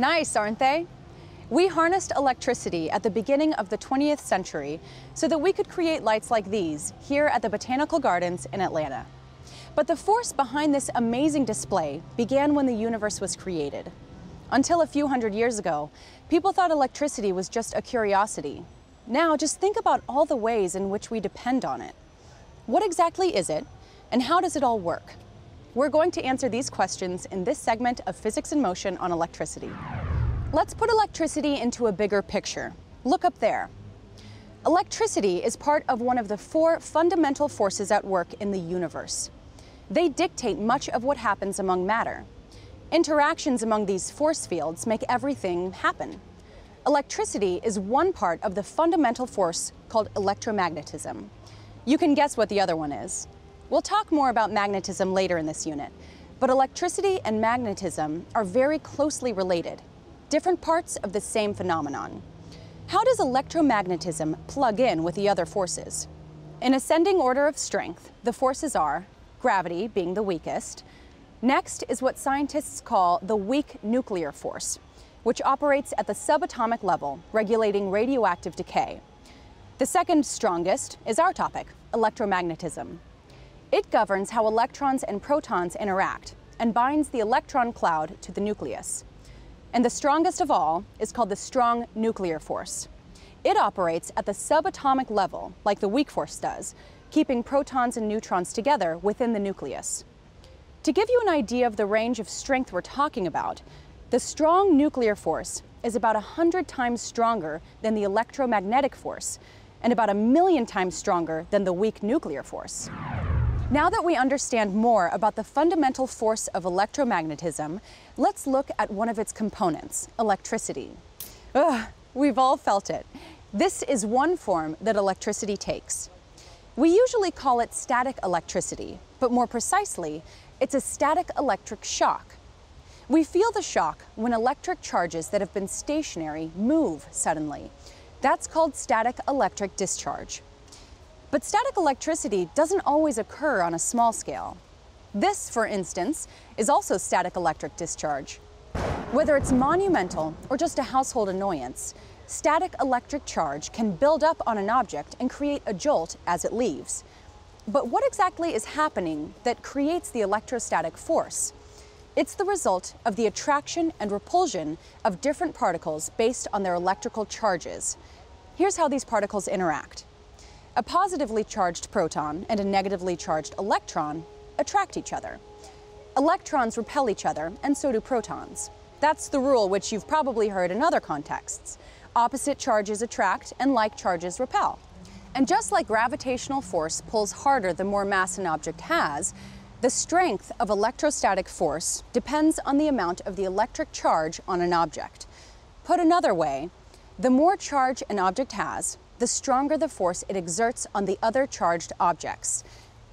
Nice, aren't they? We harnessed electricity at the beginning of the 20th century so that we could create lights like these here at the Botanical Gardens in Atlanta. But the force behind this amazing display began when the universe was created. Until a few hundred years ago, people thought electricity was just a curiosity. Now, just think about all the ways in which we depend on it. What exactly is it, and how does it all work? We're going to answer these questions in this segment of Physics in Motion on electricity. Let's put electricity into a bigger picture. Look up there. Electricity is part of one of the four fundamental forces at work in the universe. They dictate much of what happens among matter. Interactions among these force fields make everything happen. Electricity is one part of the fundamental force called electromagnetism. You can guess what the other one is. We'll talk more about magnetism later in this unit, but electricity and magnetism are very closely related, different parts of the same phenomenon. How does electromagnetism plug in with the other forces? In ascending order of strength, the forces are gravity being the weakest. Next is what scientists call the weak nuclear force, which operates at the subatomic level, regulating radioactive decay. The second strongest is our topic, electromagnetism. It governs how electrons and protons interact and binds the electron cloud to the nucleus. And the strongest of all is called the strong nuclear force. It operates at the subatomic level, like the weak force does, keeping protons and neutrons together within the nucleus. To give you an idea of the range of strength we're talking about, the strong nuclear force is about 100 times stronger than the electromagnetic force and about a million times stronger than the weak nuclear force. Now that we understand more about the fundamental force of electromagnetism, let's look at one of its components, electricity. Ugh, we've all felt it. This is one form that electricity takes. We usually call it static electricity, but more precisely, it's a static electric shock. We feel the shock when electric charges that have been stationary move suddenly. That's called static electric discharge. But static electricity doesn't always occur on a small scale. This, for instance, is also static electric discharge. Whether it's monumental or just a household annoyance, static electric charge can build up on an object and create a jolt as it leaves. But what exactly is happening that creates the electrostatic force? It's the result of the attraction and repulsion of different particles based on their electrical charges. Here's how these particles interact. A positively charged proton and a negatively charged electron attract each other. Electrons repel each other, and so do protons. That's the rule which you've probably heard in other contexts. Opposite charges attract and like charges repel. And just like gravitational force pulls harder the more mass an object has, the strength of electrostatic force depends on the amount of the electric charge on an object. Put another way, the more charge an object has, the stronger the force it exerts on the other charged objects.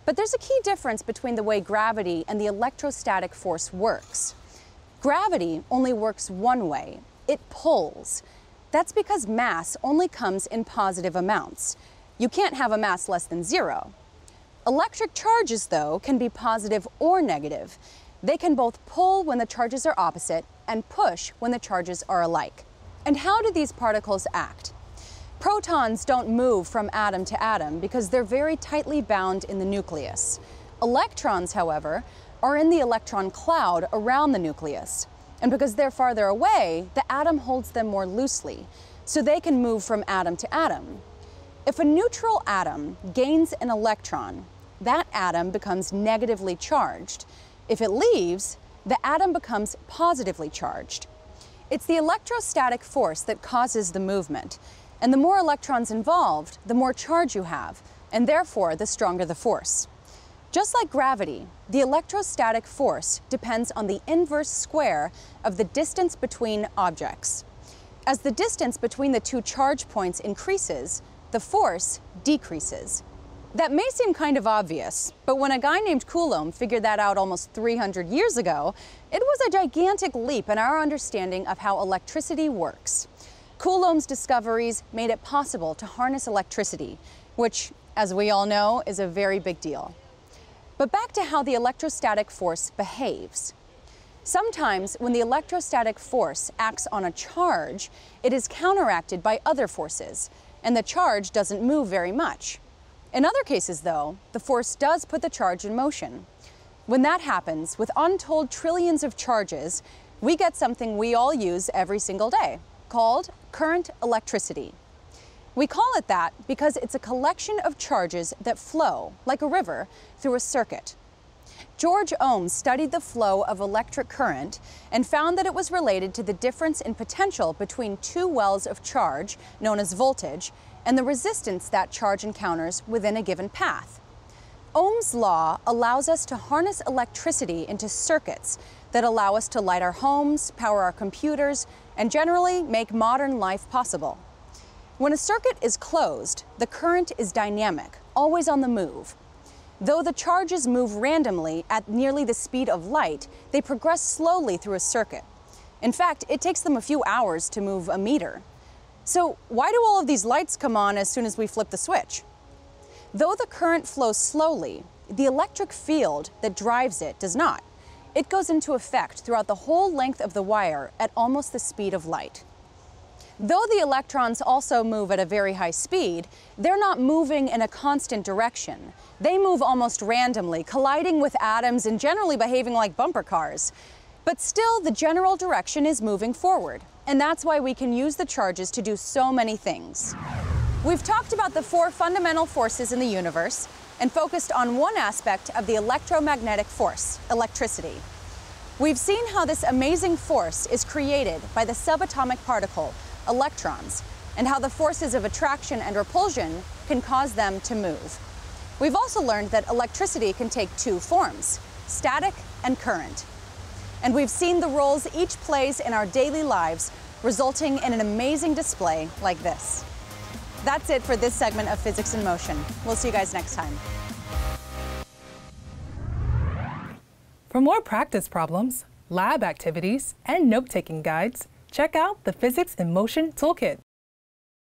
But there's a key difference between the way gravity and the electrostatic force works. Gravity only works one way it pulls. That's because mass only comes in positive amounts. You can't have a mass less than zero. Electric charges, though, can be positive or negative. They can both pull when the charges are opposite and push when the charges are alike. And how do these particles act? Protons don't move from atom to atom because they're very tightly bound in the nucleus. Electrons, however, are in the electron cloud around the nucleus. And because they're farther away, the atom holds them more loosely, so they can move from atom to atom. If a neutral atom gains an electron, that atom becomes negatively charged. If it leaves, the atom becomes positively charged. It's the electrostatic force that causes the movement, and the more electrons involved, the more charge you have, and therefore the stronger the force. Just like gravity, the electrostatic force depends on the inverse square of the distance between objects. As the distance between the two charge points increases, the force decreases. That may seem kind of obvious, but when a guy named Coulomb figured that out almost 300 years ago, it was a gigantic leap in our understanding of how electricity works. Coulomb's discoveries made it possible to harness electricity, which, as we all know, is a very big deal. But back to how the electrostatic force behaves. Sometimes when the electrostatic force acts on a charge, it is counteracted by other forces, and the charge doesn't move very much. In other cases, though, the force does put the charge in motion. When that happens, with untold trillions of charges, we get something we all use every single day, called current electricity. We call it that because it's a collection of charges that flow, like a river, through a circuit. George Ohm studied the flow of electric current and found that it was related to the difference in potential between two wells of charge, known as voltage, and the resistance that charge encounters within a given path. Ohm's law allows us to harness electricity into circuits that allow us to light our homes, power our computers, and generally make modern life possible. When a circuit is closed, the current is dynamic, always on the move. Though the charges move randomly at nearly the speed of light, they progress slowly through a circuit. In fact, it takes them a few hours to move a meter. So why do all of these lights come on as soon as we flip the switch? Though the current flows slowly, the electric field that drives it does not. It goes into effect throughout the whole length of the wire at almost the speed of light. Though the electrons also move at a very high speed, they're not moving in a constant direction. They move almost randomly, colliding with atoms and generally behaving like bumper cars. But still, the general direction is moving forward. And that's why we can use the charges to do so many things. We've talked about the four fundamental forces in the universe and focused on one aspect of the electromagnetic force, electricity. We've seen how this amazing force is created by the subatomic particle, electrons, and how the forces of attraction and repulsion can cause them to move. We've also learned that electricity can take two forms, static and current and we've seen the roles each plays in our daily lives, resulting in an amazing display like this. That's it for this segment of Physics in Motion. We'll see you guys next time. For more practice problems, lab activities, and note-taking guides, check out the Physics in Motion Toolkit.